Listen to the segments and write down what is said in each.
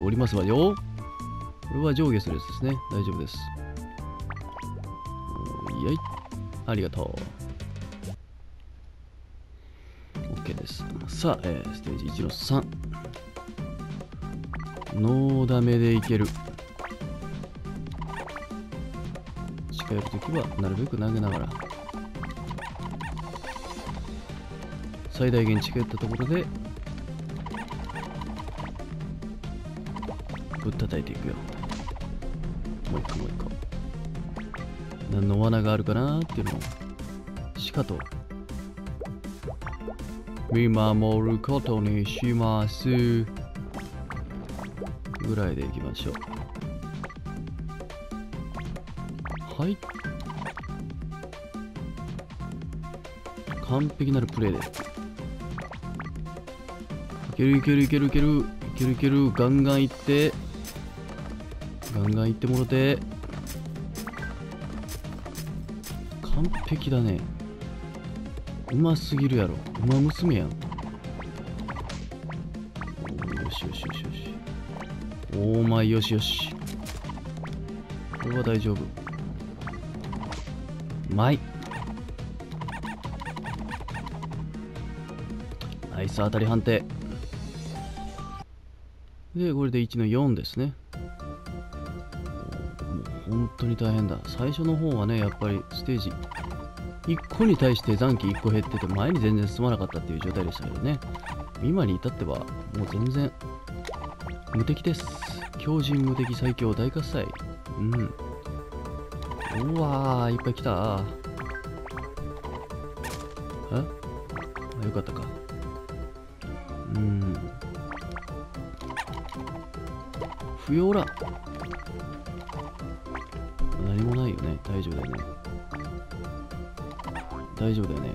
おりますわよ。これは上下するやつですね。大丈夫です。おいやい。ありがとう。OK です。さあ、えーステージ1の3。ノーダメでいける。近寄るときはなるべく投げながら。最大限近寄ったところでぶったたいていくよ。もう一個もう一個。何の罠があるかなっていうのしかと見守ることにします。ぐらいでいきましょう。はい。完璧なるプレーで。いけるいけるいけるいける。いけるいける。ガンガンいって。ガンガンいってもろて。完璧だね。うますぎるやろ。うま娘やん。よしよしよしよし。おーまいよしよし。これは大丈夫。うまい。ナイス当たり判定。で、これで1の4ですね。本当に大変だ。最初の方はね、やっぱりステージ1個に対して残機1個減ってて、前に全然進まなかったっていう状態でしたけどね。今に至っては、もう全然無敵です。強靭無敵最強大喝采。うん。うわー、いっぱい来たえ？よかったか。うん。不要ら何もないよね。大丈夫だよね。大丈夫だよね。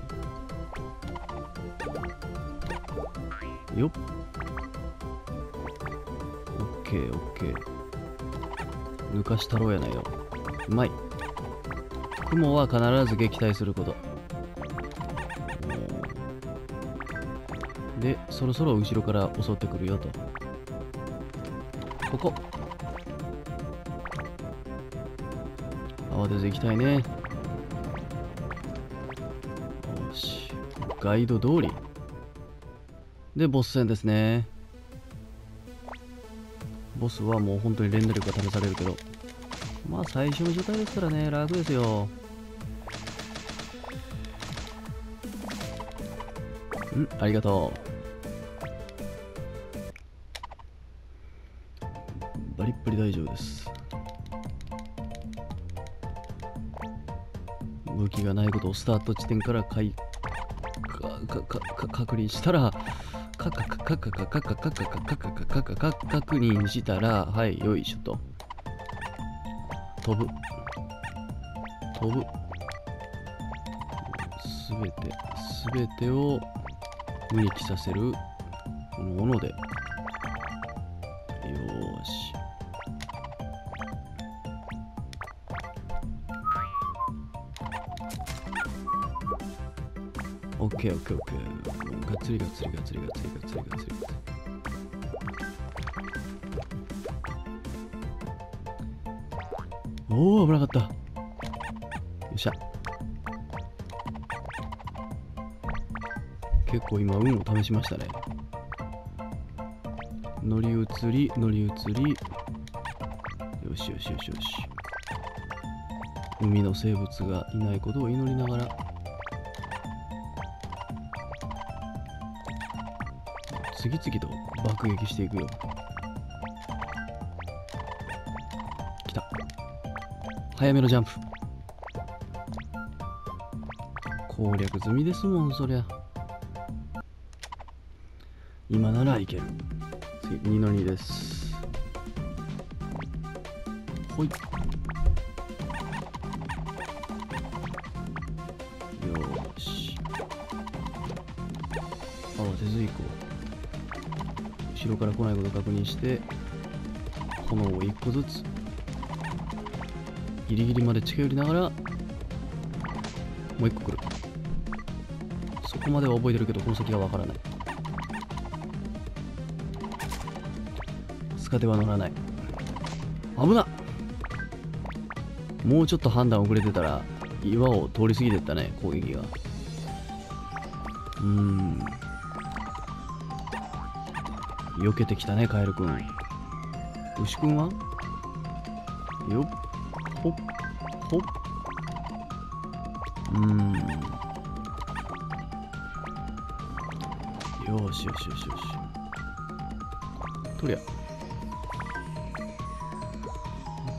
よっ。オッケーオッケー。抜かしたろうやないようまい。雲は必ず撃退すること。でそろそろ後ろから襲ってくるよと。ここ。慌てず行きたいね。よし。ガイド通り。でボス戦ですね。ボスはもう本当に連打力が試されるけど。まあ最初の状態ですからね。楽ですよ。うんありがとう。バリッバリ大丈夫です。がないことをスタート地点からかいかかかか確認したらかかかかかかかかかかかかかかか確認したらはいよいしょと飛ぶ飛ぶすべてすべてを無力させるこのものでケーオッケーオッケーがっつりがっつりがっつりがっつりがっつりがっつり。がっつりおお危なかった。よっしゃ。結構今運を試しましたね。乗り移り乗り移り。よしよしよしよし。海の生物がいないことを祈りながら。次々と爆撃していくよ。来た。早めのジャンプ。攻略済みですもんそりゃ。今ならいける。次2の2です。ほい。後ろから来ないことを確認して炎を1個ずつギリギリまで近寄りながらもう1個来る。そこまでは覚えてるけどこの先がわからない。スカテは乗らない。危なもうちょっと判断遅れてたら岩を通り過ぎてったね攻撃が。うーん。避けてきたねカエルくん。牛くんは？よっほっほっ。うーん。よしよしよしよし。とりゃ。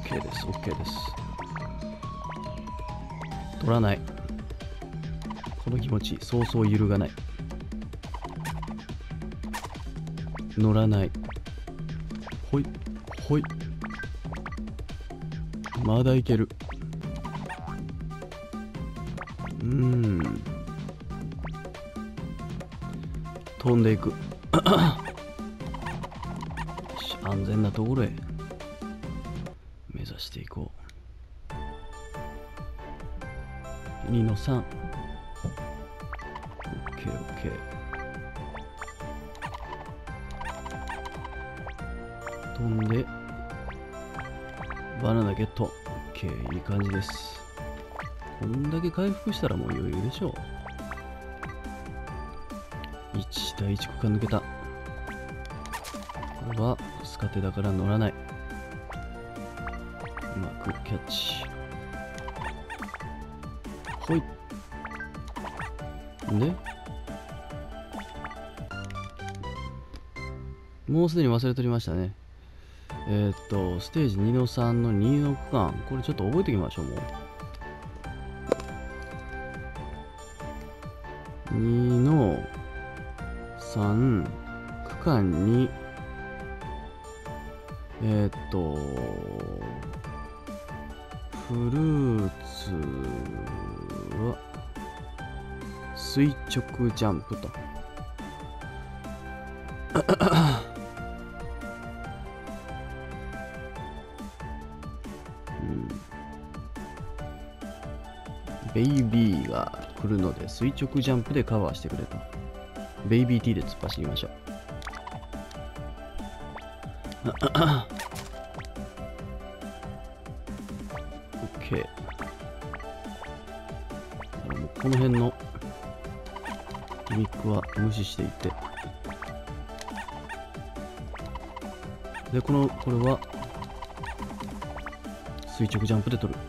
OK です OK です。取らない。この気持ちそうそう揺るがない。乗らない。ほいほい。まだいける。うん。飛んでいく。安全なところへ。目指していこう。2の 3OKOK んでバナナゲット。OK いい感じです。こんだけ回復したらもう余裕でしょう。1対1区間抜けた。これはスカテだから乗らない。うまくキャッチ。ほい。でもうすでに忘れておりましたね。えーっとステージ2の3の2の区間。これちょっと覚えておきましょうもう。2の3区間にえーっとフルーツは垂直ジャンプと。で垂直ジャンプでカバーしてくれと。ベイビー T で突っ走りましょう。OK。もうこの辺のギミックは無視していて。で、この、これは垂直ジャンプで取る。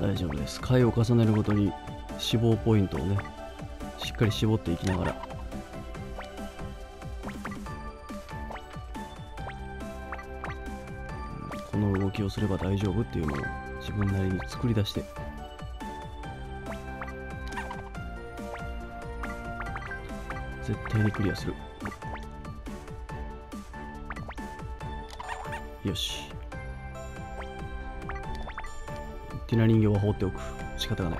大丈夫です。回を重ねるごとに死亡ポイントをねしっかり絞っていきながら。この動きをすれば大丈夫っていうのを自分なりに作り出して。絶対にクリアする。よし。ティナ人形は放っておく。仕方がない。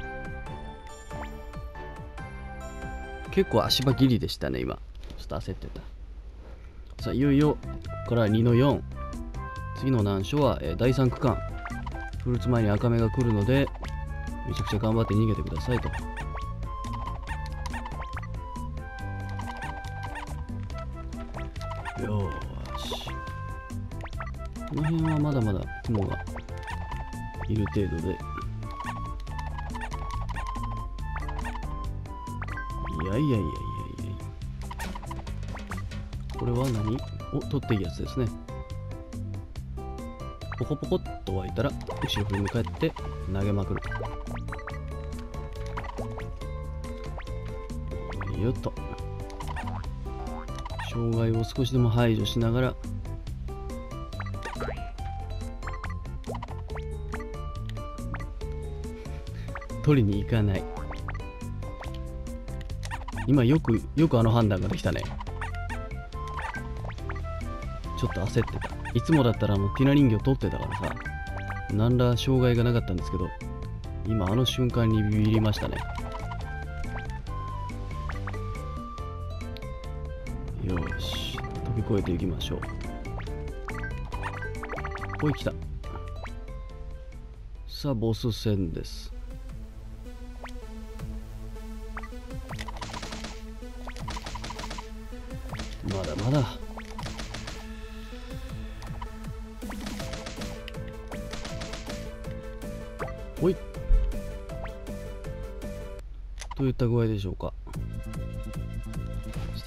結構足場ギリでしたね今。ちょっと焦ってた。さあいよいよここから2の4次の難所は、えー第3区間。フルーツ前に赤目が来るのでめちゃくちゃ頑張って逃げてくださいと。る程度で。いやいやいやいやいや。これは何？お取っていいやつですね。ポコポコっと湧いたら後ろ振り向かって投げまくる。よっと。障害を少しでも排除しながら取りに行かない。今よくよくあの判断ができたね。ちょっと焦ってた。いつもだったらもうティナ人形取ってたからさ。何ら障害がなかったんですけど今あの瞬間にビビりましたね。よし飛び越えていきましょう。ほい来た。さあボス戦です。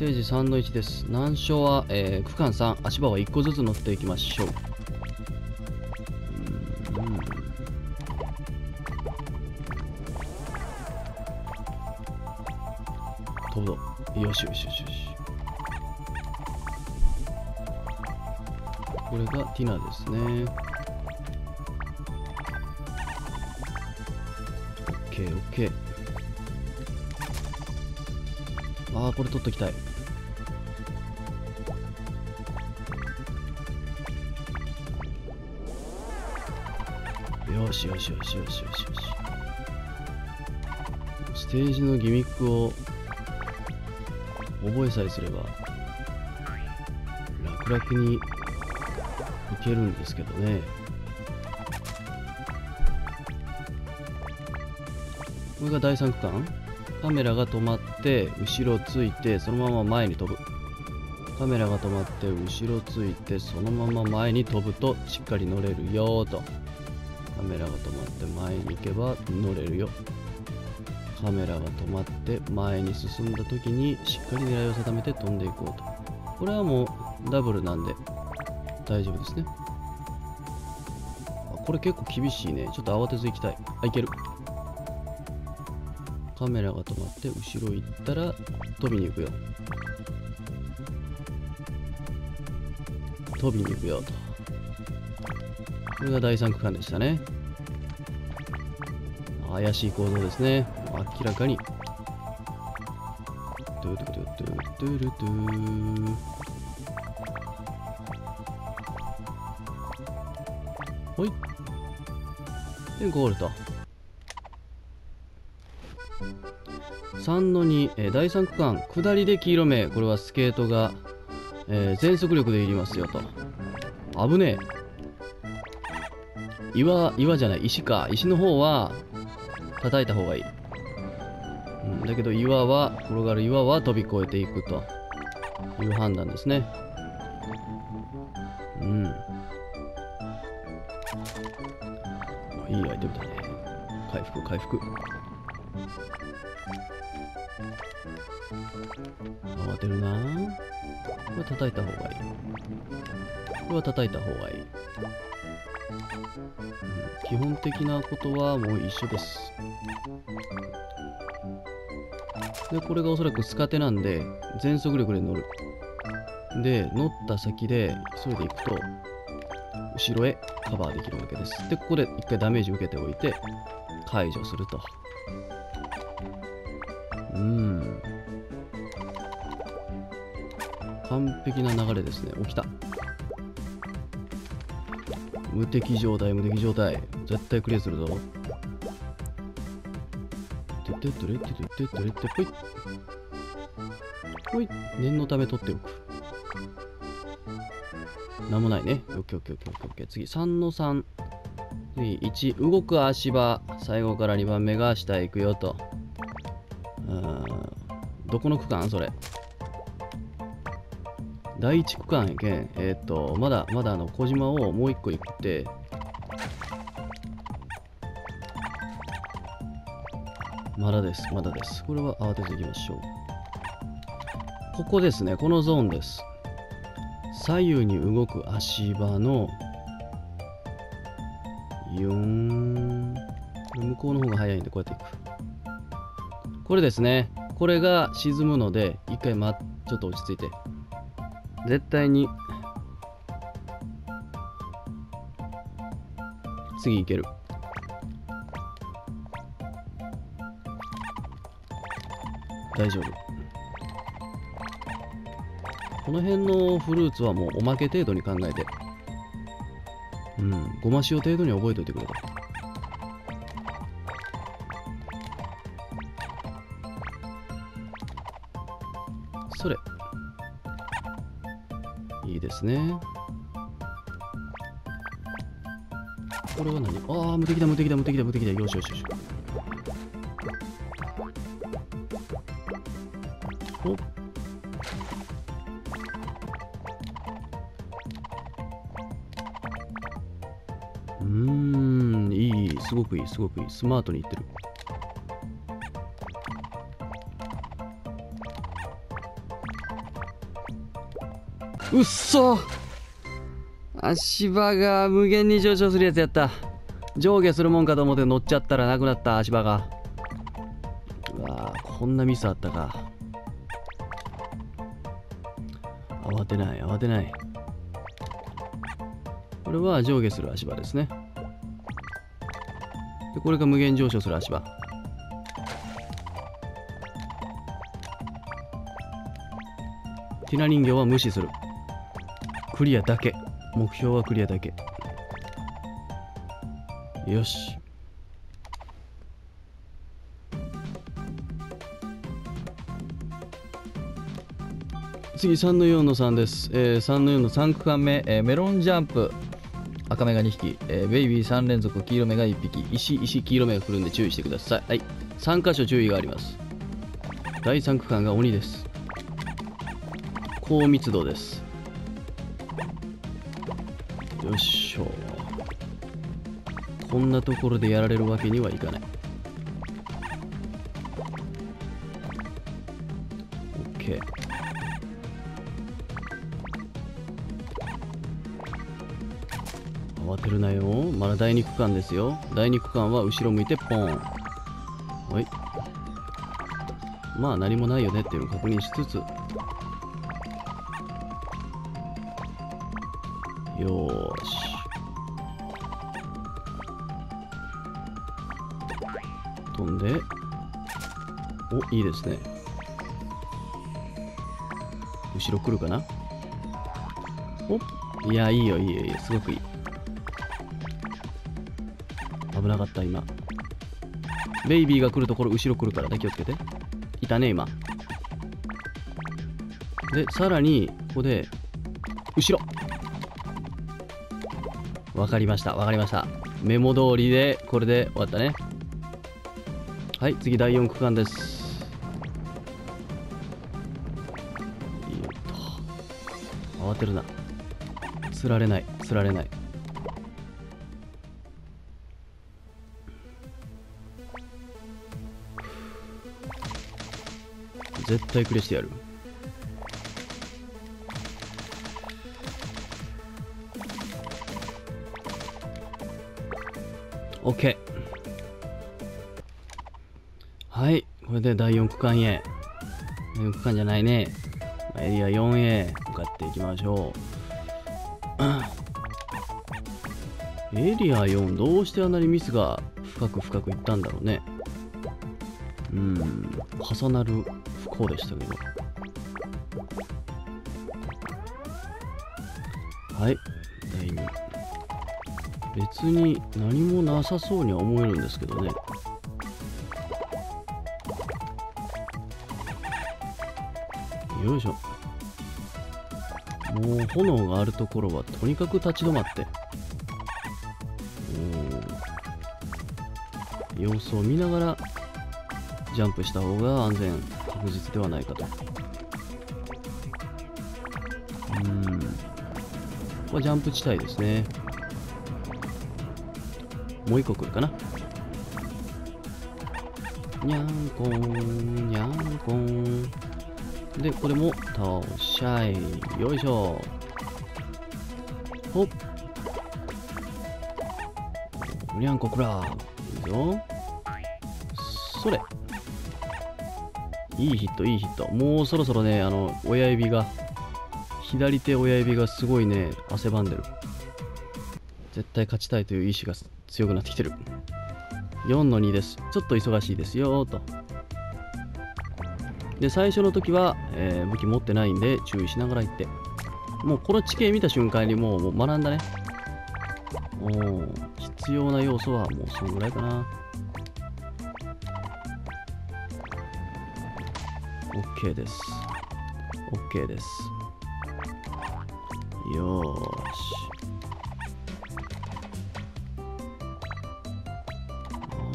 テージ3の1です。難所は、えー、区間3足場は1個ずつ乗っていきましょう。うん飛ぶぞ。よしよしよしよし。これがティナですね。OKOK ああこれ取っときたい。よしよしよしよしよしよし。ステージのギミックを覚えさえすれば楽々にいけるんですけどね。これが第3区間？カメラが止まってて後ろついてそのまま前に飛ぶ。カメラが止まって後ろついてそのまま前に飛ぶとしっかり乗れるよと。カメラが止まって前に行けば乗れるよ。カメラが止まって前に進んだ時にしっかり狙いを定めて飛んでいこうと。これはもうダブルなんで大丈夫ですね。これ結構厳しいね。ちょっと慌てず行きたい。あいける。カメラが止まって後ろ行ったら飛びに行くよ。飛びに行くよと。これが第3区間でしたね。怪しい行動ですね。明らかに。トゥルトゥルトゥルトゥルトゥほい。でゴールと。3の2、えー、第3区間下りで黄色目。これはスケートが、えー、全速力でいりますよと。危ねえ。岩岩じゃない石か。石の方は叩いた方がいい、うん、だけど岩は転がる岩は飛び越えていくと。いう判断ですね。うん。いいアイテムだね。回復回復。叩いた方がいい。これは叩いた方がいい。基本的なことはもう一緒です。でこれがおそらくスカテなんで全速力で乗る。で乗った先で急いでいくと後ろへカバーできるわけです。でここで一回ダメージ受けておいて解除すると。うん。完璧な流れですね。起きた。無敵状態無敵状態。絶対クリアするぞ。てってってれってってってってってぽいほい念のため取っておくなんもないねオッケーオッケーオッケーオッケー次3の3次1動く足場最後から2番目が下へ行くよとうんどこの区間それ第1区間やけん、えっ、ー、と、まだ、まだあの、小島をもう一個行って、まだです、まだです。これは慌てず行きましょう。ここですね、このゾーンです。左右に動く足場の、よーん。向こうの方が早いんで、こうやっていく。これですね。これが沈むので、一回、ま、ちょっと落ち着いて。絶対に。次いける。大丈夫。この辺のフルーツはもうおまけ程度に考えて。うん。ごま塩程度に覚えておいてくれと。それ。ですね。これは何？ああ無敵だ無敵だ無敵だ無敵だ。よしよしよし。おうんいいすごくいいすごくいい。スマートにいってる。うっそ。足場が無限に上昇するやつやった。上下するもんかと思って乗っちゃったらなくなった足場が。うわこんなミスあったか。慌てない慌てない。これは上下する足場ですね。でこれが無限上昇する足場。ティナ人形は無視する。クリアだけ。目標はクリアだけ。よし。次3の4の3です、えー、3の4の3区間目、えーメロンジャンプ。赤目が2匹、えーベイビー3連続黄色目が1匹。石石黄色目が来るんで注意してください。はい。3箇所注意があります。第3区間が鬼です。高密度です。こんなところでやられるわけにはいかない。OK 慌てるなよ。まだ第2区間ですよ。第2区間は後ろ向いてポン。はい。まあ何もないよねっていうのを確認しつつ。飛んで。おいいですね。後ろ来るかな？おいやいいよいいよいいよ。すごくいい。危なかった今。ベイビーが来るところ後ろ来るからね気をつけて。いたね今。でさらにここで後ろ。わかりましたわかりました。メモ通りでこれで終わったね。はい次第4区間です。いいと慌てるな。つられない。つられない。絶対クリしてやる。オッケこれで第4区間へ。第4区間じゃないね。エリア4へ。向かっていきましょう。エリア4どうしてあんなにミスが深く深くいったんだろうね。うん重なる不幸でしたけど。はい。第2別に何もなさそうには思えるんですけどね。よいしょ。もう炎があるところはとにかく立ち止まって。様子を見ながらジャンプした方が安全確実ではないかと。うん。ここはジャンプ地帯ですね。もう一個来るかな。にゃんこんにゃんこんでこれも倒しゃいよいしょ。ほっ。にゃんこくら。いいぞ。それ。いいヒットいいヒット。もうそろそろねあの親指が左手親指がすごいね汗ばんでる。絶対勝ちたいという意志が強くなってきてる。4の2です。ちょっと忙しいですよと。で最初の時は、えー武器持ってないんで注意しながら行って。もうこの地形見た瞬間にもう学んだね。おー必要な要素はもうそのぐらいかな。OK です。OK です。よーし。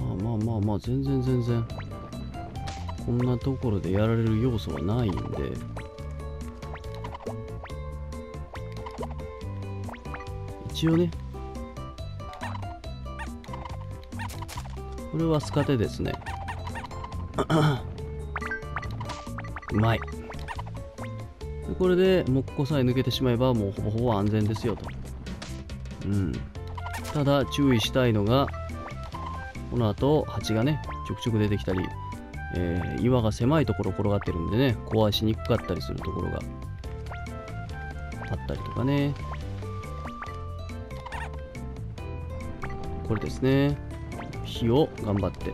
あまあまあまあ全然全然。こんなところでやられる要素はないんで。一応ね。これはスカテですね。うまい。これで木工さえ抜けてしまえばもうほぼほぼ安全ですよと。うん。ただ注意したいのがこの後蜂がねちょくちょく出てきたり、えー、岩が狭いところ転がってるんでね壊しにくかったりするところがあったりとかね。これですね。火を頑張って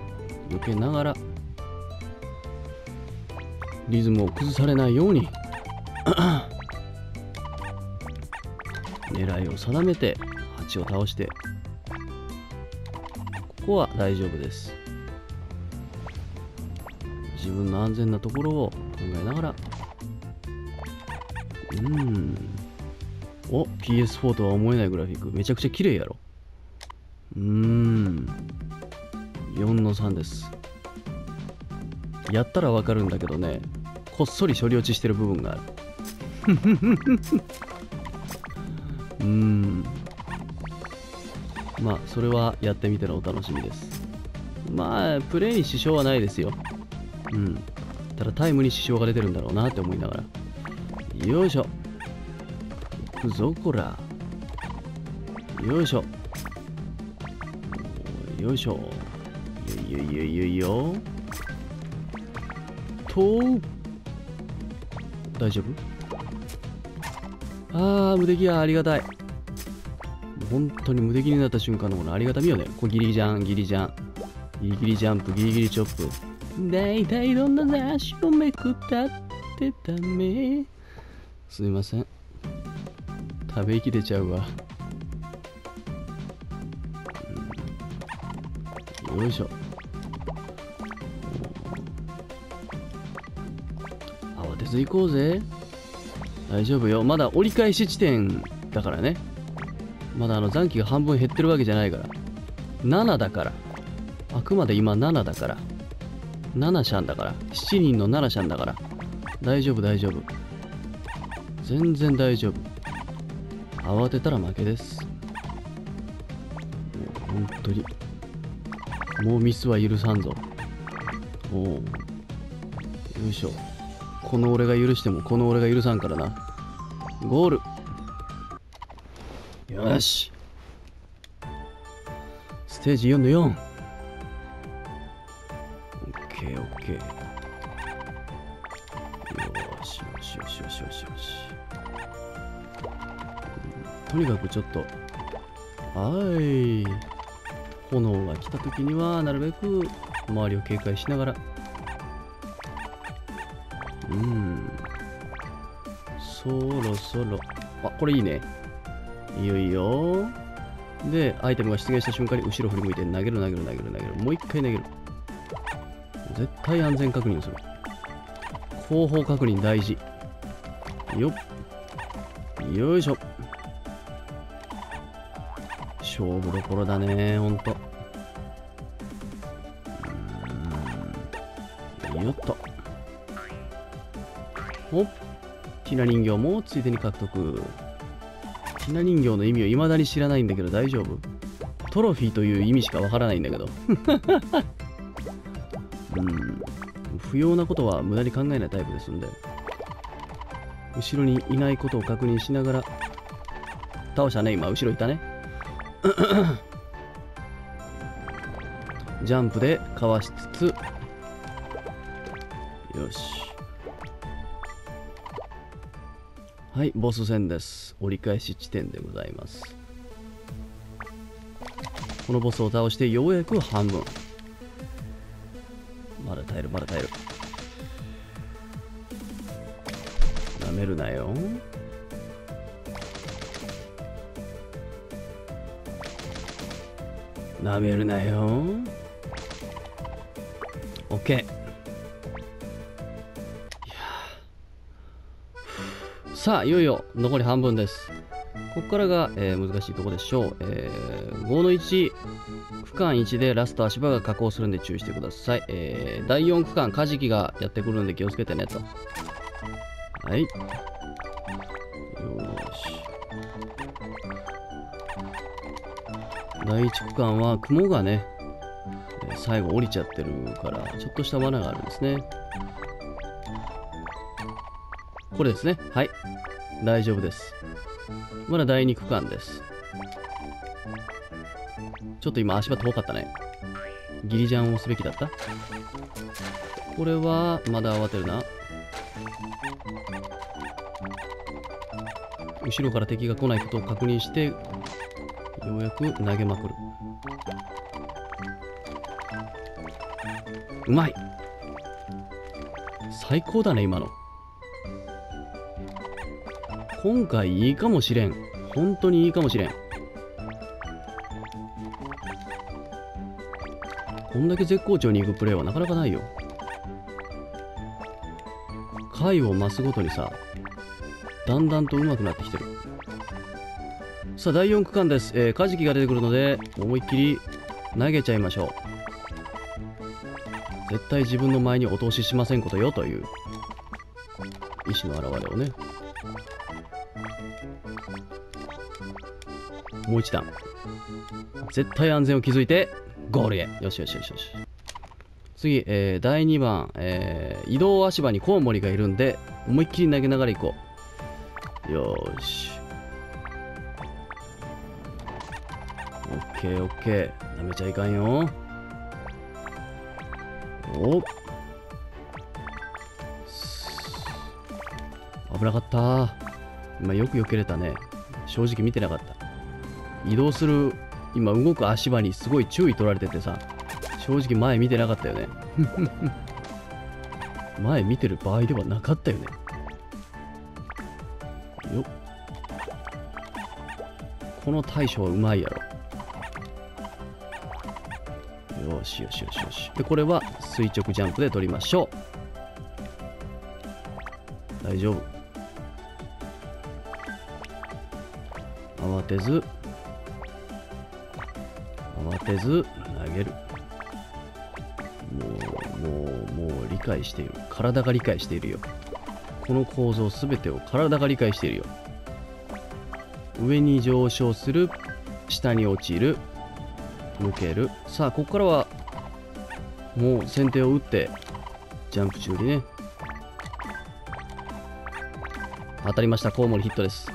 避けながらリズムを崩されないように 狙いを定めて蜂を倒してここは大丈夫です。自分の安全なところを考えながら。うん。お PS4 とは思えないグラフィック。めちゃくちゃ綺麗やろ。うーん。4の3です。やったらわかるんだけどね。こっそり処理落ちしてる部分がある。うーん。まあそれはやってみてのお楽しみです。まあプレイに支障はないですよ。うん。ただタイムに支障が出てるんだろうなって思いながら。よいしょ。行くぞこら。よいしょ。よいしょ。よいよいよいよいよ。と大丈夫？ああ無敵やありがたい。本当に無敵になった瞬間のこのありがたみよね。これギリジャンギリジャン。ギリギリジャンプギリギリチョップ。大体どんな雑誌をめくったってダメ。すいません。食べ息出ちゃうわ、よいしょ。慌てず行こうぜ。大丈夫よ。まだ折り返し地点だからね。まだあの残機が半分減ってるわけじゃないから。7だから。あくまで今7だから。7シャンだから。7人の7シャンだから。大丈夫大丈夫。全然大丈夫。慌てたら負けです。もう本当に。もうミスは許さんぞ。おおよいしょ。この俺が許してもこの俺が許さんからな。ゴール。よし。ステージ4の4よしよしよしよしよしよし。とにかくちょっとはい。炎が来た時にはなるべく周りを警戒しながら。うん。そろそろ。あこれいいね。いよいよ。でアイテムが出現した瞬間に後ろ振り向いて投げる投げる投げる投げる。もう一回投げる。絶対安全確認する。後方確認大事。よっ。よいしょ。勝負どころだねほんと。よっと。おっ。ひな人形もついでに獲得ひな人形の意味を未だに知らないんだけど大丈夫？トロフィーという意味しかわからないんだけど。不要なことは無駄に考えないタイプですんで。後ろにいないことを確認しながら。倒したね今。後ろいたね。ジャンプでかわしつつ。よし。はいボス戦です。折り返し地点でございます。このボスを倒してようやく半分。まだ耐えるまだ耐える。なめるなよ。なめるなよ。OK さあいよいよ残り半分です。ここからが、えー難しいとこでしょう、えー5の1間1でラスト足場が下降するんで注意してください、えー第4区間カジキがやってくるんで気をつけてねと。はい。よし。第1区間は雲がね最後降りちゃってるからちょっとした罠があるんですね。これですね。はい。大丈夫です。まだ第2区間です。ちょっと今足場遠かったね。ギリジャンをすべきだった？これはまだ慌てるな。後ろから敵が来ないことを確認してようやく投げまくる。うまい！最高だね今の。今回いいかもしれん。本当にいいかもしれん。こんだけ絶好調に行くプレーはなかなかないよ。回を増すごとにさだんだんと上手くなってきてる。さあ第4区間です、えー、カジキが出てくるので思いっきり投げちゃいましょう。絶対自分の前にお通ししませんことよという意志の表れをね。もう一段。絶対安全を築いてゴールへ。よしよしよしよし。次、えー、第2番、えー、移動足場にコウモリがいるんで思いっきり投げながら行こう。よーし。オッケーオッケー。なめちゃいかんよ。おっ。危なかった。今よく避けれたね。正直見てなかった。移動する今動く足場にすごい注意取られててさ正直前見てなかったよね。前見てる場合ではなかったよね。よこの対処はうまいやろ。よしよしよしよし。でこれは垂直ジャンプで取りましょう。大丈夫。慌てず。てず投げる。もうもうもう理解している。体が理解しているよ。この構造すべてを体が理解しているよ。上に上昇する下に落ちる抜ける。さあここからはもう先手を打ってジャンプ中にね。当たりました。コウモリヒットです。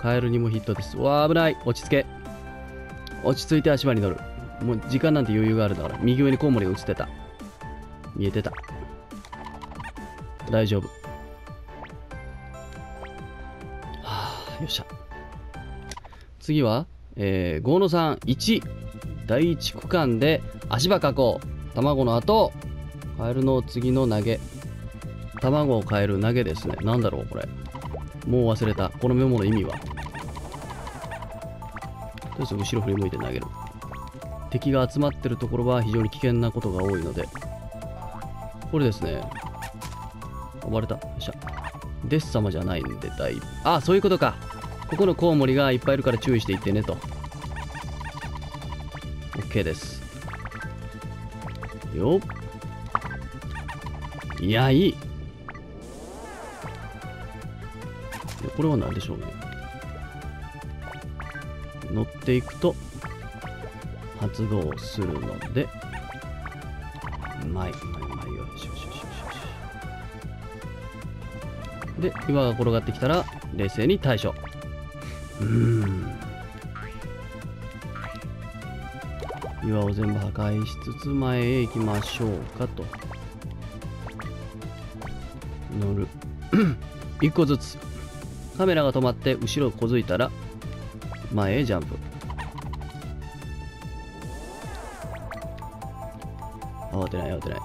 カエルにもヒットです。わあ危ない。落ち着け。落ち着いて足場に乗る。もう時間なんて余裕があるだから。右上にコウモリが映ってた。見えてた。大丈夫。はあよっしゃ。次は、えー、5の31第1区間で足場加工卵の後カエルの次の投げ。卵を変える投げですね。なんだろうこれ。もう忘れた。このメモの意味は。とりあえず後ろ振り向いて投げる。敵が集まってるところは非常に危険なことが多いので。これですね。割れた。よっしゃ。デス様じゃないんでだいぶ。あそういうことか。ここのコウモリがいっぱいいるから注意していってねと。OK です。よっ。いやいい。これは何でしょうね。っていくと発動するのでうまいうまいうまいよしよしよしよしよしで岩が転がってきたら冷静に対処うーん岩を全部破壊しつつ前へ行きましょうかと乗る一個ずつカメラが止まって後ろをこづいたら前へジャンプ慌てない慌てない。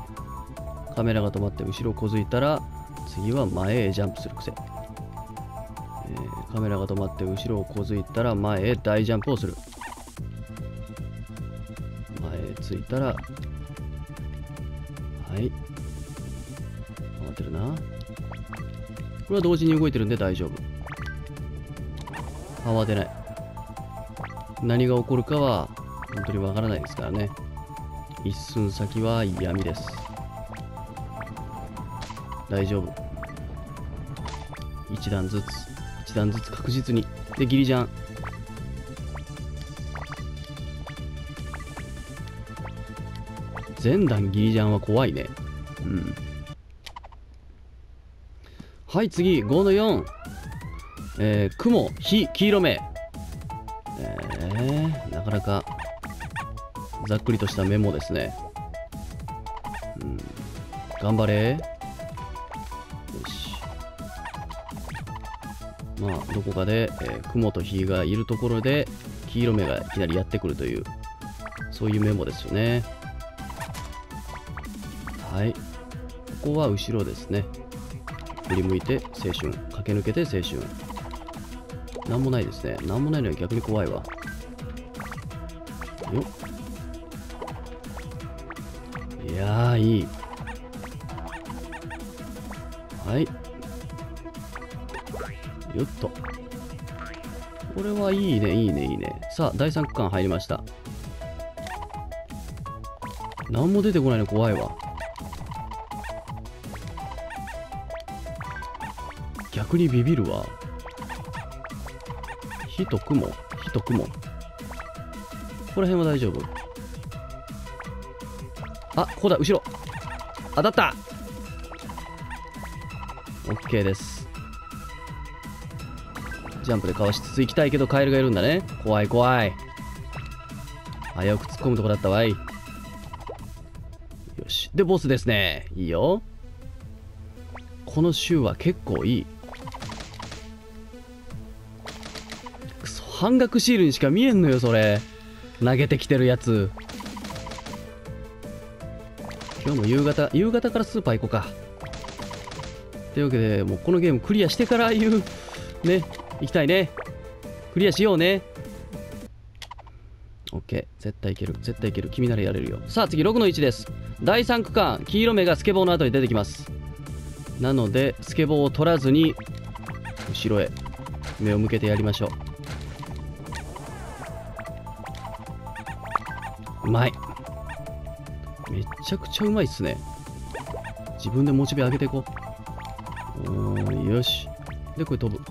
カメラが止まって後ろをこづいたら次は前へジャンプする癖、えー、カメラが止まって後ろをこづいたら前へ大ジャンプをする。前へ着いたらはい。慌てるな。これは同時に動いてるんで大丈夫。慌てない。何が起こるかは本当にわからないですからね。一寸先は闇です。大丈夫。一段ずつ一段ずつ確実に。でギリジャン前段ギリジャンは怖いね。うん。はい次。5の4えー、雲火黄色目。えー、なかなかざっくりとしたメモですね。うん。頑張れ。よし。まあどこかで、えー雲と火がいるところで黄色目がいきなりやってくるというそういうメモですよね。はい。ここは後ろですね。振り向いて青春。駆け抜けて青春。なんもないですね。なんもないのは逆に怖いわ。やーいい。はい。よっと。これはいいねいいねいいね。さあ第3区間入りました。何も出てこないの怖いわ。逆にビビるわ。火と雲火と雲。ここら辺は大丈夫。あここだ後ろ。当たった。OK です。ジャンプでかわしつつ行きたいけどカエルがいるんだね。怖い怖い。危うく突っ込むとこだったわい。よし。でボスですね。いいよ。この週は結構いい。くそ半額シールにしか見えんのよそれ。投げてきてるやつ。今日も夕方夕方からスーパー行こうか。というわけでもうこのゲームクリアしてから言うね。行きたいね。クリアしようね。OK 絶対いける。絶対いける。君ならやれるよ。さあ次6の1です。第3区間。黄色目がスケボーの後に出てきます。なのでスケボーを取らずに後ろへ。目を向けてやりましょう。うまい。ちゃくちゃうまいっすね。自分でモチベ上げていこう。おーよし。でこれ飛ぶ。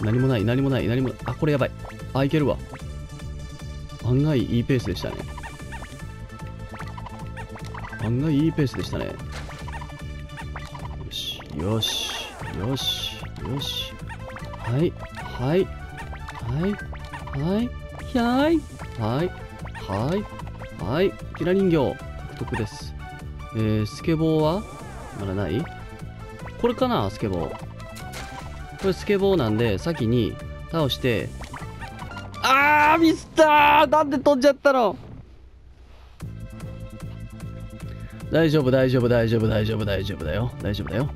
何もない何もない何もあこれやばい。あいけるわ。案外いいペースでしたね。案外いいペースでしたね。よしよしよしよし。はいはいはいはいはいはいはい。はいキラ人形。獲得です。えー、スケボーは？まだない？これかなスケボー。これスケボーなんで先に倒して。あーミスったー！なんで飛んじゃったの？大丈夫大丈夫大丈夫大丈夫大丈夫だよ。大丈夫だよ。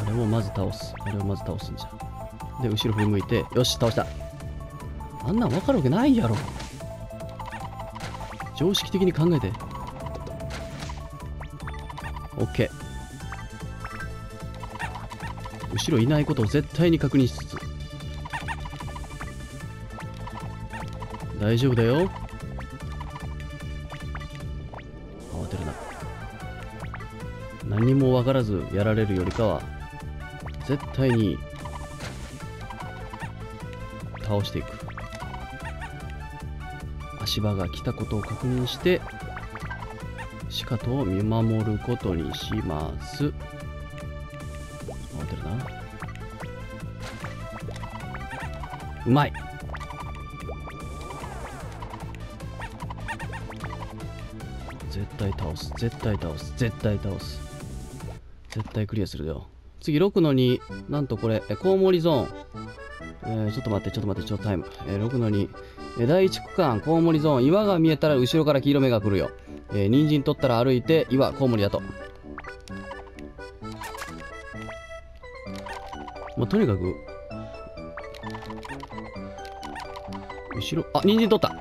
あれをまず倒す。あれをまず倒すんじゃ。で後ろ振り向いてよし倒した。あんなん分かるわけないやろ。常識的に考えて。OK 後ろいないことを絶対に確認しつつ。大丈夫だよ。慌てるな。何も分からずやられるよりかは絶対に倒していく。足場が来たことを確認してしかとを見守ることにします。慌てるな。うまい。絶対倒す。絶対倒す。絶対倒す。絶対クリアするよ。次6の2なんとこれコウモリゾーン。えーちょっと待ってちょっと待ってちょっとタイム、えー6の2えー第1区間コウモリゾーン。岩が見えたら後ろから黄色目が来るよ。えー、人参取ったら歩いて岩コウモリだと。まあ、とにかく後ろあ人参取った。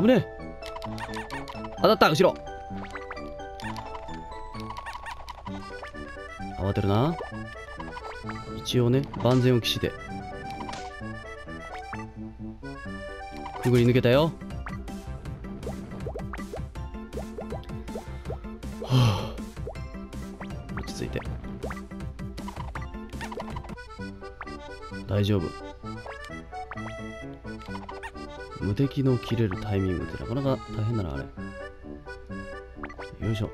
危ねえ。当たった後ろ。慌てるな。一応ね万全を期して。くぐり抜けたよ。はあ。落ち着いて。大丈夫。無敵の切れるタイミングってなかなか大変だなあれ。よいしょ。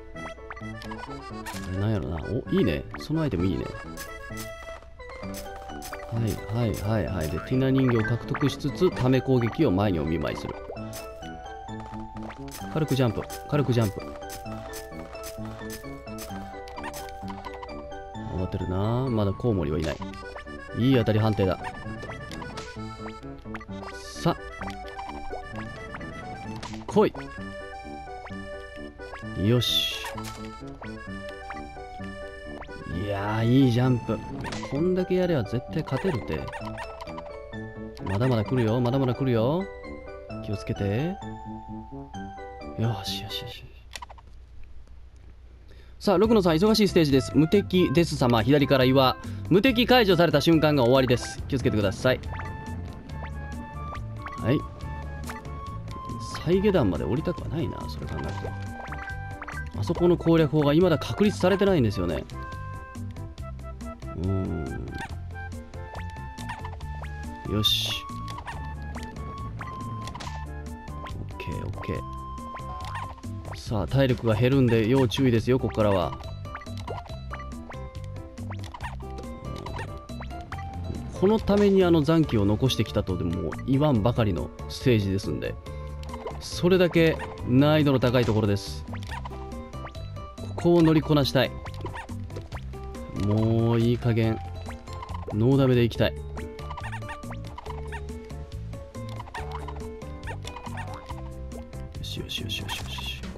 あれなんやろな。おいいね。そのアイテムいいね。はいはいはいはい。でティナ人形を獲得しつつため攻撃を前にお見舞いする。軽くジャンプ軽くジャンプ。終わってるなまだコウモリはいない。いい当たり判定だ。さあ。来い。よし。やーいいジャンプ。こんだけやれば絶対勝てるって。まだまだ来るよまだまだ来るよ。気をつけて。よしよしよしさあ6の3忙しいステージです。無敵です様左から岩。無敵解除された瞬間が終わりです。気をつけてください。はい。再下段まで降りたくはないなそれ考えると。あそこの攻略法が未だ確立されてないんですよね。よし。OKOK さあ体力が減るんで要注意ですよここからは。このためにあの残機を残してきたとでも言わんばかりのステージですんでそれだけ難易度の高いところです。ここを乗りこなしたい。もういい加減ノーダメでいきたい。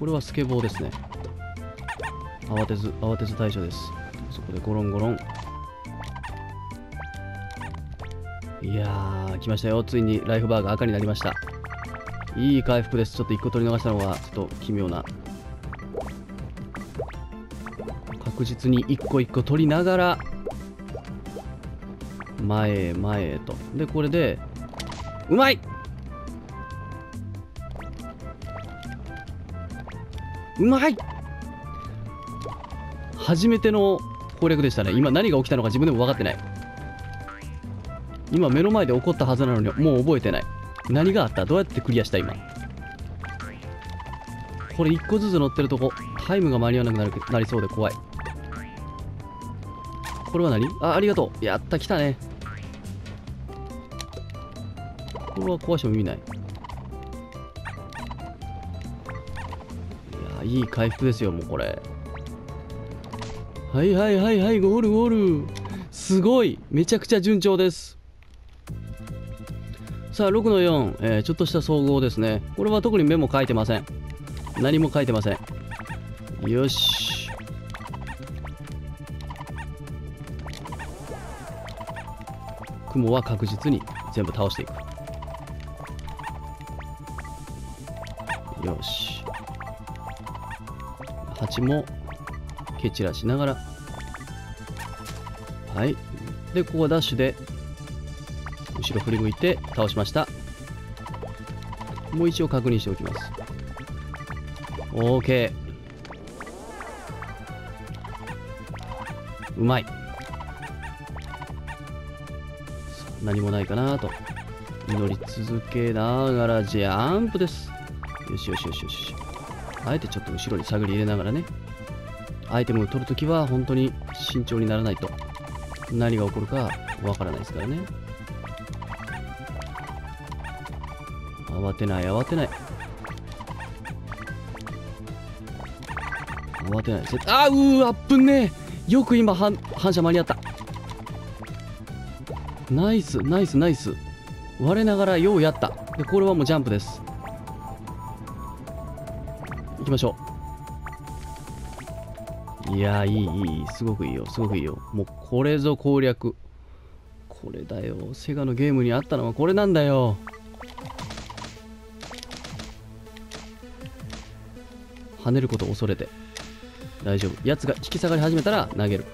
これはスケボーですね。慌てず慌てず対処です。そこでゴロンゴロン。いやー来ましたよ。ついにライフバーが赤になりました。いい回復です。ちょっと1個取り逃したのがちょっと奇妙な。確実に1個1個取りながら前へ前へと。でこれでうまい！うまい。初めての攻略でしたね。今何が起きたのか自分でも分かってない。今目の前で起こったはずなのにもう覚えてない。何があった？どうやってクリアした？今。これ1個ずつ乗ってるとこ。タイムが間に合わなくなるなりそうで怖い。これは何？あありがとう。やった。来たね。これは壊しても意味ない。いい回復ですよもうこれ。はいはいはいはいゴールゴール。すごい。めちゃくちゃ順調です。さあ6の4、えーちょっとした総合ですね。これは特にメモ書いてません。何も書いてません。よし。雲は確実に全部倒していく。蜂も蹴散らしながら。はい。でここはダッシュで後ろ振り向いて倒しました。もう一応確認しておきます。OK うまい。何もないかなと。祈り続けながらジャンプです。よしよしよしよし。あえてちょっと後ろに探り入れながらねアイテムを取るときは本当に慎重にならないと何が起こるかわからないですからね。慌てない慌てない。慌てない。せあーうーあっぶんねよく今反反射間に合った。ナイスナイスナイス。我ながらようやった。でこれはもうジャンプです。ましょう。いやーいいいいすごくいいよすごくいいよ。もうこれぞ攻略。これだよ。セガのゲームにあったのはこれなんだよ。跳ねることを恐れて。大丈夫。やつが引き下がり始めたら投げる。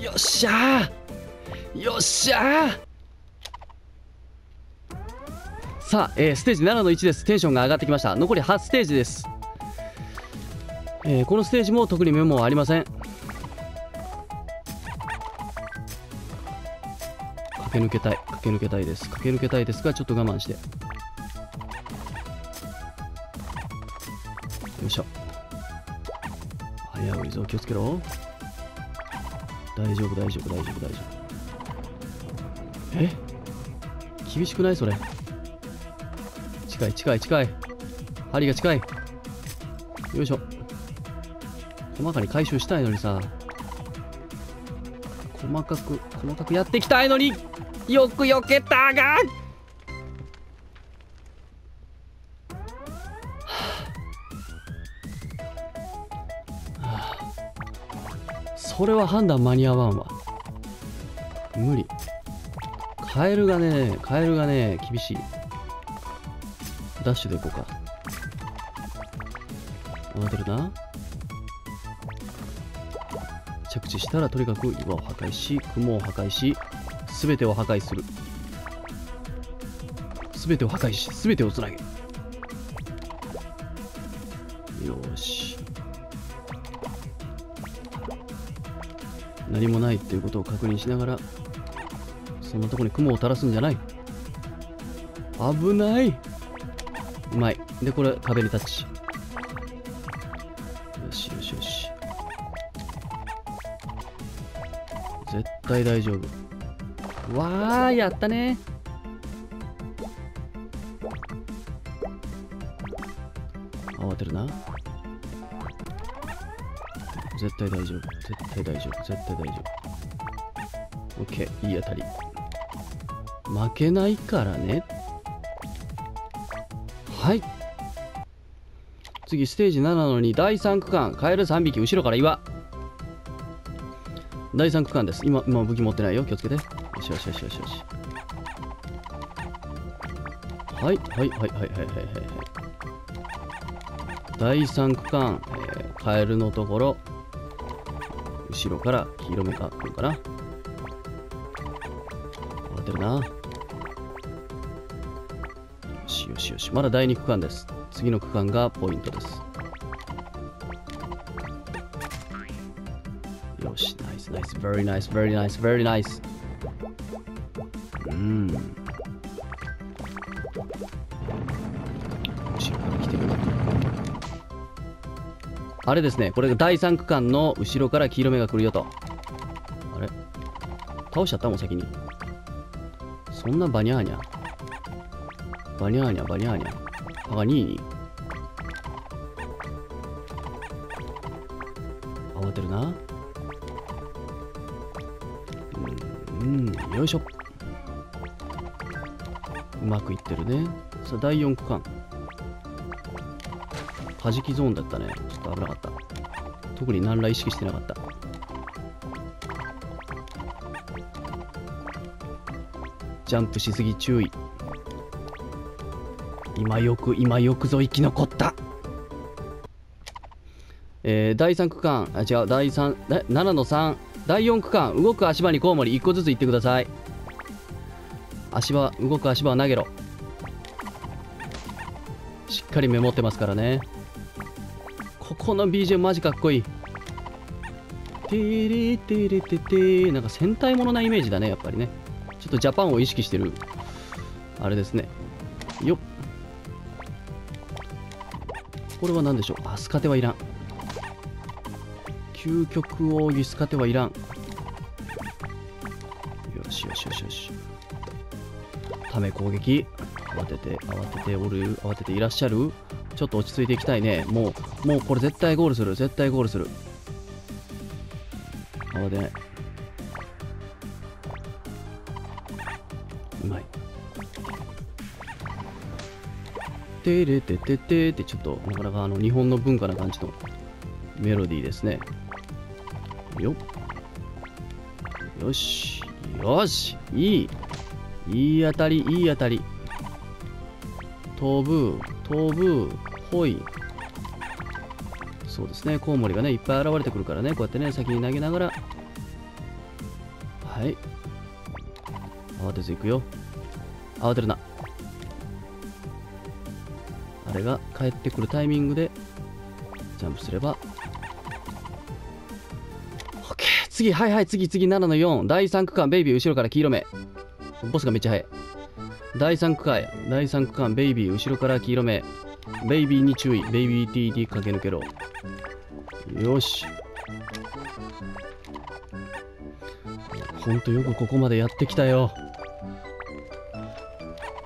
よっしゃー！よっしゃー！さあ、えーステージ7の1です。テンションが上がってきました。残り8ステージです。えーこのステージも特にメモはありません。駆け抜けたい駆け抜けたいです。駆け抜けたいですがちょっと我慢して。よいしょ。危ういぞ。気をつけろ。大丈夫大丈夫大丈夫大丈夫。え？厳しくない？それ。近い近い近い。針が近い。よいしょ。細かに回収したいのにさ。細かく細かくやっていきたいのに。よく避けたが。それは判断間に合わんわ。無理。カエルがねカエルがね厳しい。ダッシュでいこうか。慌てるな。着地したらとにかく岩を破壊し雲を破壊し全てを破壊する。全てを破壊し全てをつなげよし。何もないっていうことを確認しながらそんなとこに雲を垂らすんじゃない。危ない。うまい。でこれ壁にタッチよしよしよし。絶対大丈夫。わーやったね。慌てるな。絶対大丈夫。絶対大丈夫。絶対大丈夫。OK いい当たり。負けないからね。はい。次ステージ7のに第3区間。カエル3匹後ろから岩。第3区間です。今今武器持ってないよ。気をつけて。よしよしよしよしよし。はいはいはいはいはいはいはい。第3区間、えーカエルのところ。後ろから黄色目が来るかな。慌てるな。まだ第2区間です。次の区間がポイントです。よしナイスナイス。very nice very nice very nice うん。あれですね。これが第3区間の後ろから黄色目が来るよと。あれ？倒しちゃったもん先に。そんなバニャーニャ。バニャーニャバニャーニャ。パガニーニ。慌てるな。うんうん。よいしょ。うまくいってるね。さあ第4区間。カジキゾーンだったね。ちょっと危なかった。特に何ら意識してなかった。ジャンプしすぎ注意。今よく今よくぞ生き残った。えー、第3区間あ違う第3え7の3第4区間動く足場にコウモリ1個ずつ行ってください。足場動く足場を投げろ。しっかりメモってますからね。ここの BGM マジかっこいい。てれてれててなんか戦隊ものなイメージだねやっぱりね。ちょっとジャパンを意識してるあれですね。これは何でしょう？あスカテはいらん。究極奥義スカテはいらん。よしよしよしよし。ため攻撃。慌てて慌てておる。慌てていらっしゃる。ちょっと落ち着いていきたいね。もうもうこれ絶対ゴールする。絶対ゴールする。慌てない。てれてててってちょっとなかなかあの日本の文化な感じのメロディーですね。よっ。よし。よし。いい。いい当たりいい当たり。飛ぶ飛ぶほい。そうですね。コウモリがねいっぱい現れてくるからね。こうやってね先に投げながら。はい。慌てずいくよ。慌てるな。れが帰ってくるタイミングでジャンプすれば。OK 次はいはい。次次7の4第3区間ベイビー後ろから黄色目。ボスがめっちゃ速い。第3区間第3区間ベイビー後ろから黄色目。ベイビーに注意。ベイビー TD 駆け抜けろ。よし。ほんとよくここまでやってきたよ。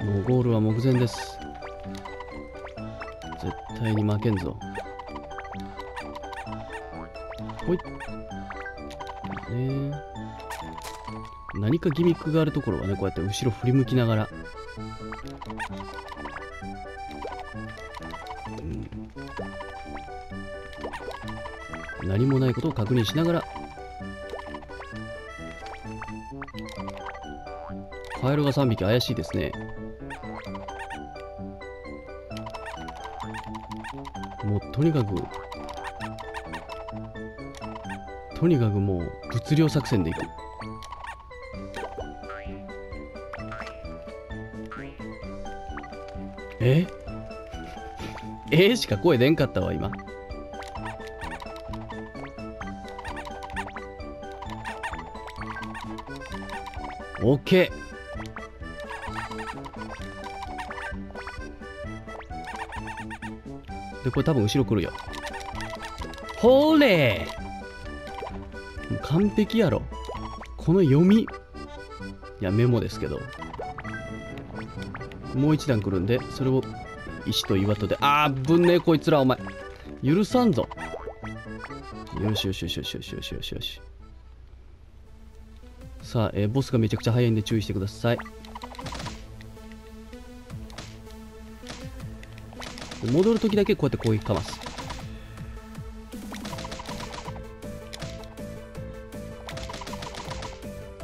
もうゴールは目前です。対に負けんぞ。ほい。ね何かギミックがあるところはねこうやって後ろ振り向きながら。うん。何もないことを確認しながら。カエルが3匹怪しいですね。とにかくとにかくもう物量作戦でいく。え？え？しか声出んかったわ今。オッケー。でこれ多分後ろ来るよ。ほれ完璧やろ。この読み。いやメモですけど。もう一段来るんでそれを石と岩とで。あーぶんねえこいつらお前。許さんぞ。よしよしよしよしよしよしよしよし。さあ、えーボスがめちゃくちゃ速いんで注意してください。戻るときだけこうやって攻撃かます。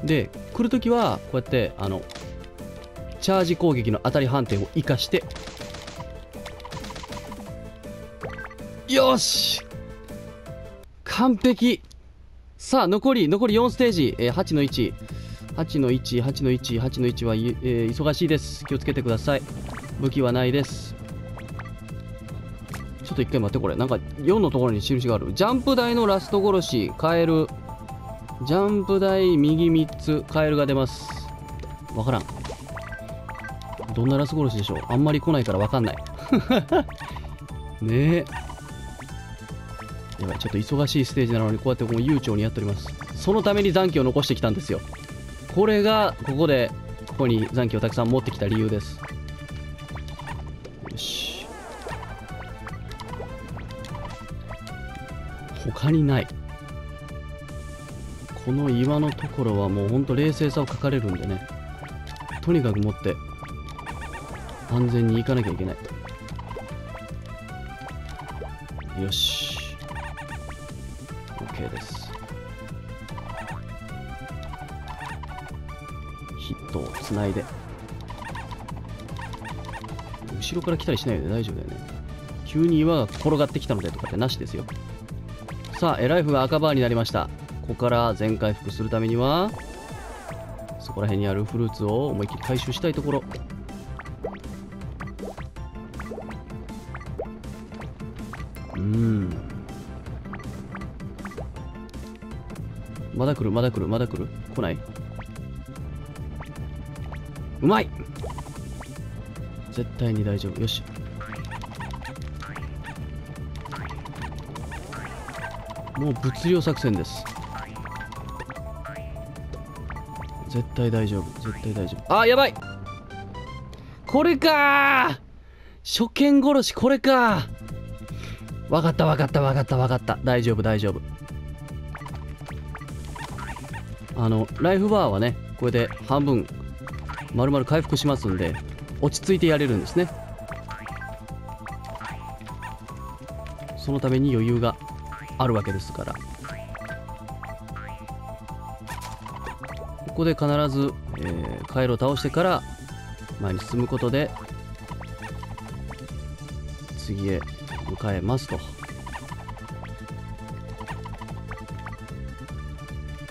で来るときはこうやってあのチャージ攻撃の当たり判定を生かしてよし！完璧！さあ残り残り4ステージ、えー8の18の1 8の1 8の1は、えー忙しいです。気をつけてください。武器はないです。ょっと一回待ってこれ。なんか4のところに印がある。ジャンプ台のラスト殺しカエル。ジャンプ台右3つカエルが出ます。わからん。どんなラスト殺しでしょう？あんまり来ないからわかんない。ねえ。やばいちょっと忙しいステージなのにこうやってもう悠長にやっております。そのために残機を残してきたんですよ。これがここでここに残機をたくさん持ってきた理由です。他にない。この岩のところはもうほんと冷静さを書かれるんでね。とにかく持って安全に行かなきゃいけない。よし。OK です。ヒットをつないで。後ろから来たりしないで大丈夫だよね。急に岩が転がってきたのでとかってなしですよ。さあえライフが赤バーになりました。ここから全回復するためにはそこら辺にあるフルーツを思いっきり回収したいところ。うん。まだ来るまだ来るまだ来る。来ない？うまい！絶対に大丈夫。よし。もう物量作戦です。絶対大丈夫。絶対大丈夫。あやばい。これか初見殺しこれかわかったわかったわかったわかった。大丈夫大丈夫。あのライフバーはねこれで半分丸々回復しますんで落ち着いてやれるんですね。そのために余裕があるわけですから。ここで必ず、えーカエルを倒してから前に進むことで次へ向かえますと。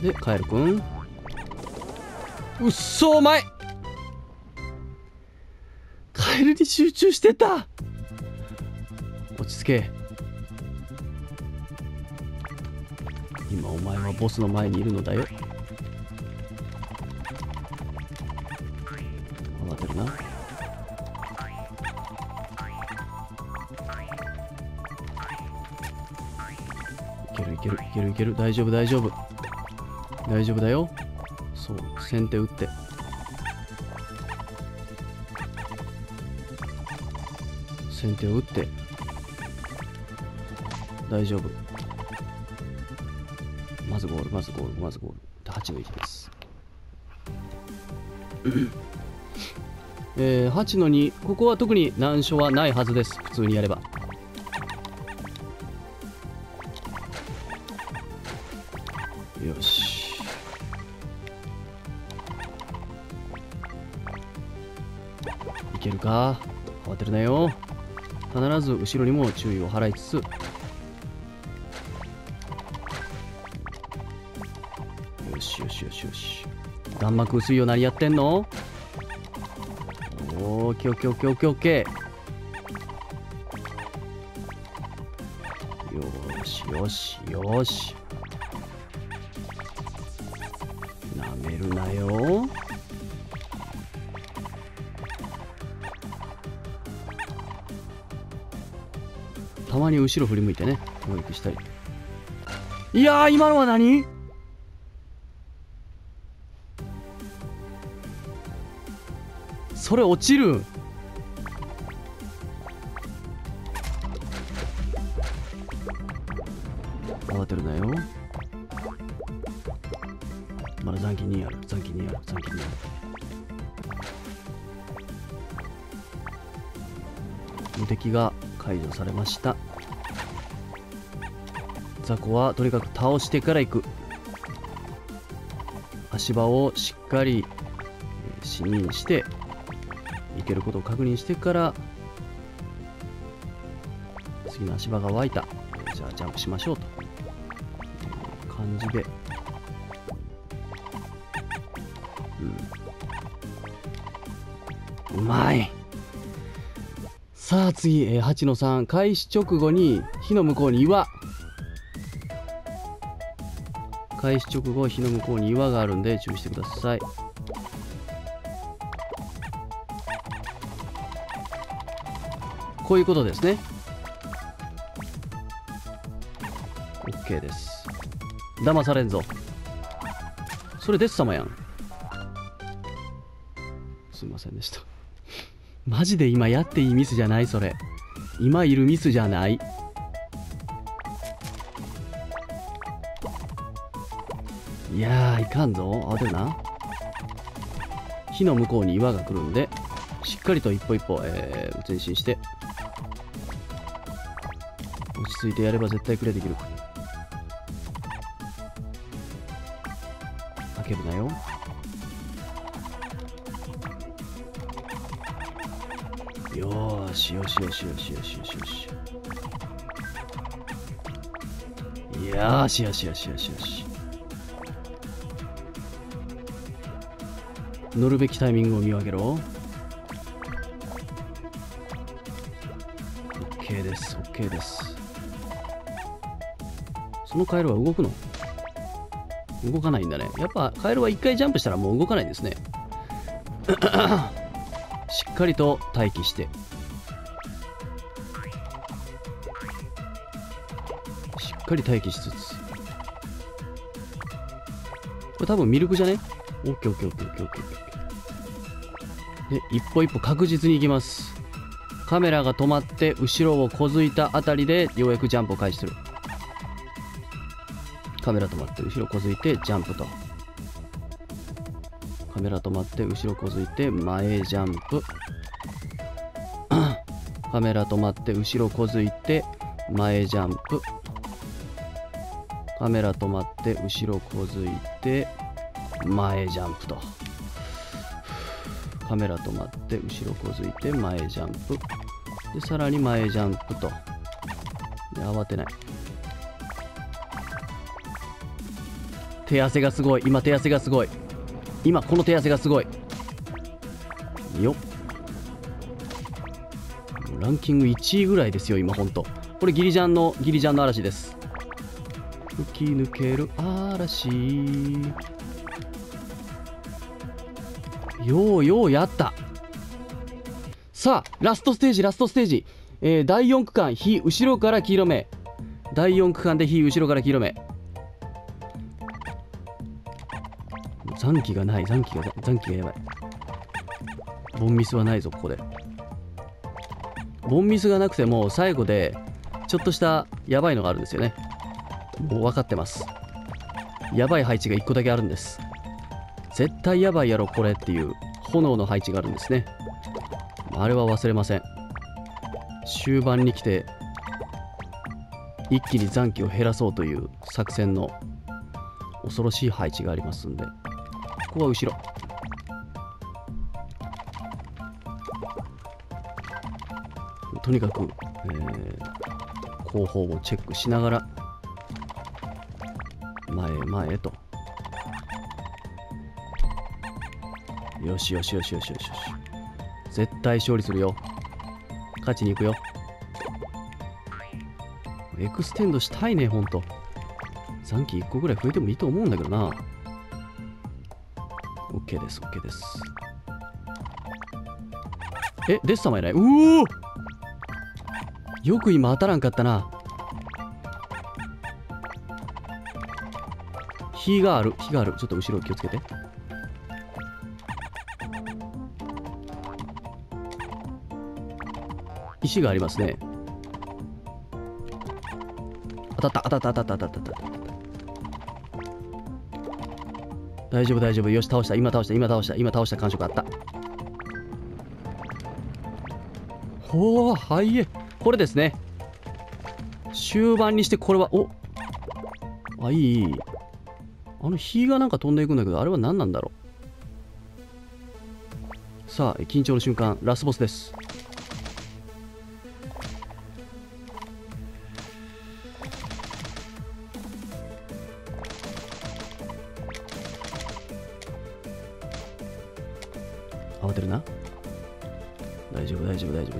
でカエルくん。うっそお前。カエルに集中してた。落ち着け。ボスの前にいるのだよ。慌てるな。いけるいけるいけるいける。大丈夫大丈夫。大丈夫だよ。そう先手打って。先手を打って。大丈夫。まずゴールまずゴールまずゴール。で8の1です。えー、8の2ここは特に難所はないはずです。普通にやれば。よし。いけるか？慌てるなよ。必ず後ろにも注意を払いつつ。弾幕薄いよ何やってんの？オーケーオッケーオッケーオッケーオッケー。よしよしよし。なめるなよ。たまに後ろ振り向いてね攻撃したり。いやー今のは何？それ落ちる。ん慌てるなよ。まだ残機2ある。残機2ある。残機2ある。無敵が解除されました。雑魚はとにかく倒してから行く。足場をしっかりえー視認して行けることを確認してから次の足場が湧いた。じゃあジャンプしましょうと。感じで。うん。うまい。さあ次、えー、8の3開始直後に火の向こうに岩。開始直後火の向こうに岩があるんで注意してください。こういうことですね。OK です。騙されんぞ。それデス様やん。すいませんでした。マジで今やっていいミスじゃないそれ。今いるミスじゃない。いやいかんぞ。慌てるな。火の向こうに岩が来るんでしっかりと一歩一歩、えー前進して。落ち着いてやれば絶対クリアできる。開けるなよ。よーしよしよしよしよしよしよしよしよし。よしよしよし乗るべきタイミングを見分けろ。OK です OK です。そのカエルは動くの？動かないんだね。やっぱカエルは一回ジャンプしたらもう動かないんですね。しっかりと待機して。しっかり待機しつつ。これ多分ミルクじゃね？オッケーオッケーオッケーオッケーで一歩一歩確実に行きます。カメラが止まって後ろをこづいたあたりでようやくジャンプを開始する。カメラ止まって後ろこづいてジャンプと。カメラ止まって後ろこづいて 前ジャンプ。カメラ止まって後ろこづいて前ジャンプ。カメラ止まって後ろこづいて前ジャンプと。カメラ止まって後ろこづいて前ジャンプ。でさらに前ジャンプと。で慌てない。手汗がすごい。今手汗がすごい。今この手汗がすごい。よっ。ランキング1位ぐらいですよ今ほんと。これギリジャンのギリジャンの嵐です。吹き抜ける嵐。ようようやった。さあラストステージラストステージ、えー、第4区間火後ろから黄色目。第4区間で火後ろから黄色目。残機がない。残機が残機がやばい。ボンミスはないぞここで。ボンミスがなくても最後でちょっとしたやばいのがあるんですよね。もう分かってます。やばい配置が1個だけあるんです。絶対やばいやろこれっていう炎の配置があるんですね。あれは忘れません。終盤に来て一気に残機を減らそうという作戦の恐ろしい配置がありますんで。ここは後ろ。とにかく、えー、後方をチェックしながら前へ前へと。よしよしよしよしよしよし。絶対勝利するよ。勝ちに行くよ。エクステンドしたいねほんと。残機1個ぐらい増えてもいいと思うんだけどな。OK です OK です。えデッサマいない。うおよく今当たらんかったな。火がある火がある。ちょっと後ろ気をつけて。石がありますね。当たった当たった当たった当たった当たった。大丈夫大丈夫。よし倒した。今倒した今倒した今倒した。感触あった。ほうはいえ。これですね。終盤にしてこれはお。あいいいい。あの火がなんか飛んでいくんだけどあれは何なんだろう。さあ緊張の瞬間ラスボスです。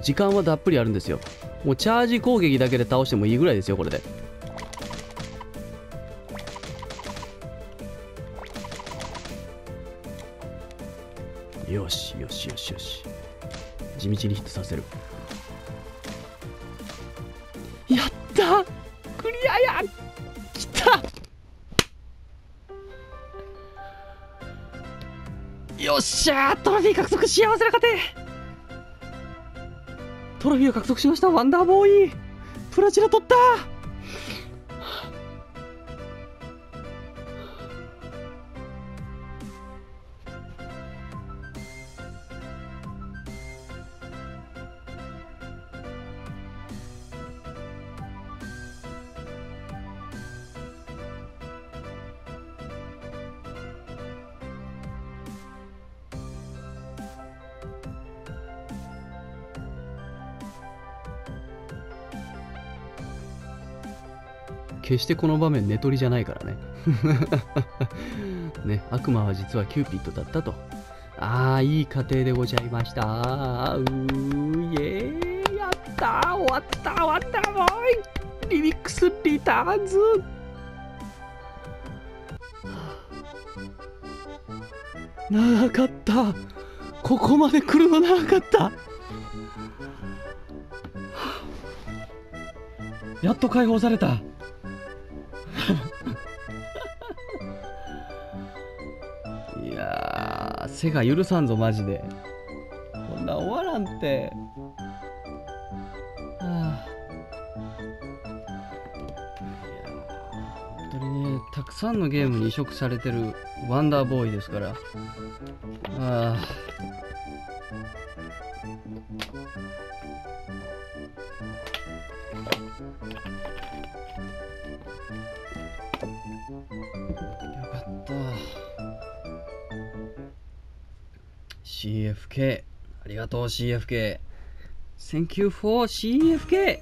時間はたっぷりあるんですよ。もうチャージ攻撃だけで倒してもいいぐらいですよこれで。よしよしよしよし。地道にヒットさせる。やった！クリアやきた！よっしゃー！トロフィー獲得幸せな家庭。トロフィーを獲得しましたワンダーボーイ。プラチナ取った。決してこの場面寝取りじゃないからね。ね悪魔は実はキューピッドだったと。ああいい家庭でございました。うーイエーやったー終わった終わったもうリミックスリターンズ。長かった。ここまで来るの長かった。やっと解放された。世界許さんぞマジで。こんな終わらんって。はあ。本当にねたくさんのゲームに移植されてるワンダーボーイですから。ああ。CFK ありがとう CFK Thank you for CFK